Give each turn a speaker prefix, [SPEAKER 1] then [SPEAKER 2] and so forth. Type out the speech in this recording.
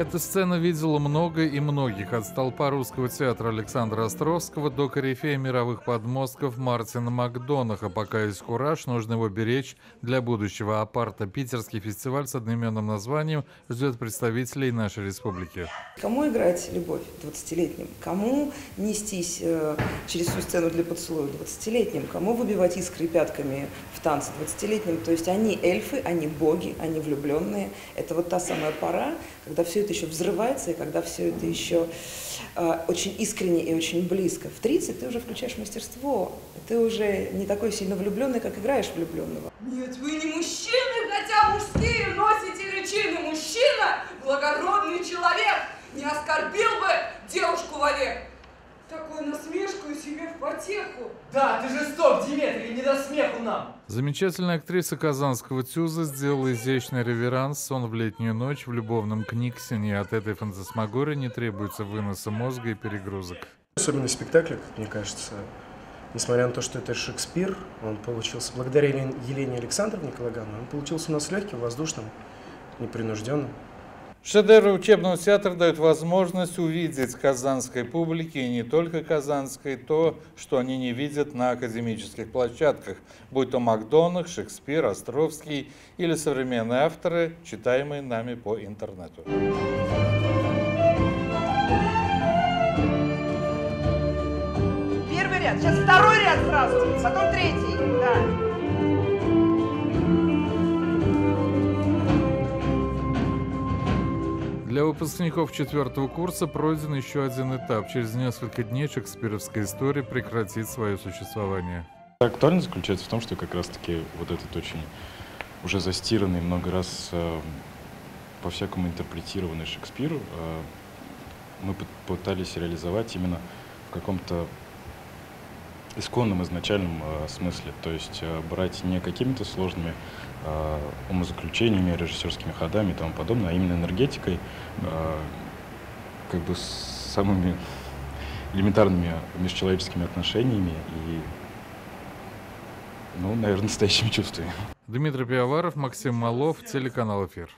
[SPEAKER 1] Эта сцена видела много и многих, от столпа русского театра Александра Островского до корифея мировых подмостков Мартина Макдонаха. Пока есть кураж, нужно его беречь для будущего апарта. Питерский фестиваль с одноименным названием ждет представителей нашей республики.
[SPEAKER 2] Кому играть любовь 20-летним? Кому нестись э, через всю сцену для поцелуя 20-летним? Кому выбивать искры пятками в танце 20-летним? То есть они эльфы, они боги, они влюбленные. Это вот та самая пора, когда все это еще взрывается, и когда все это еще э, очень искренне и очень близко. В 30 ты уже включаешь мастерство, ты уже не такой сильно влюбленный, как играешь влюбленного.
[SPEAKER 3] Нет, вы не мужчины, хотя мужские носите личины. Мужчина, благородный человек, не оскорбил бы девушку вовек. Себе в потеху.
[SPEAKER 4] Да, ты жесток, Диметрий, не до смеху нам.
[SPEAKER 1] Замечательная актриса казанского ТЮЗа сделала изящный реверанс «Сон в летнюю ночь» в любовном Книксоне. От этой фантасмагории не требуется выноса мозга и перегрузок.
[SPEAKER 5] Особенность спектакля, как мне кажется, несмотря на то, что это Шекспир, он получился, благодаря Елене Александровне Калагану, он получился у нас легким, воздушным, непринужденным.
[SPEAKER 1] Шедевры учебного театра дают возможность увидеть казанской публике, и не только казанской, то, что они не видят на академических площадках, будь то Макдонах, Шекспир, Островский или современные авторы, читаемые нами по интернету.
[SPEAKER 3] Первый ряд, сейчас второй ряд сразу, потом третий,
[SPEAKER 1] Для выпускников четвертого курса пройден еще один этап. Через несколько дней шекспировская история прекратит свое существование.
[SPEAKER 6] Актуальность заключается в том, что как раз-таки вот этот очень уже застиранный, много раз э, по-всякому интерпретированный Шекспир э, мы пытались реализовать именно в каком-то исконном изначальном э, смысле, то есть э, брать не какими-то сложными э, умозаключениями, режиссерскими ходами и тому подобное, а именно энергетикой, э, как бы с самыми элементарными межчеловеческими отношениями и, ну, наверное, настоящими чувствами.
[SPEAKER 1] Дмитрий Пиаваров, Максим Малов, телеканал «Эфир».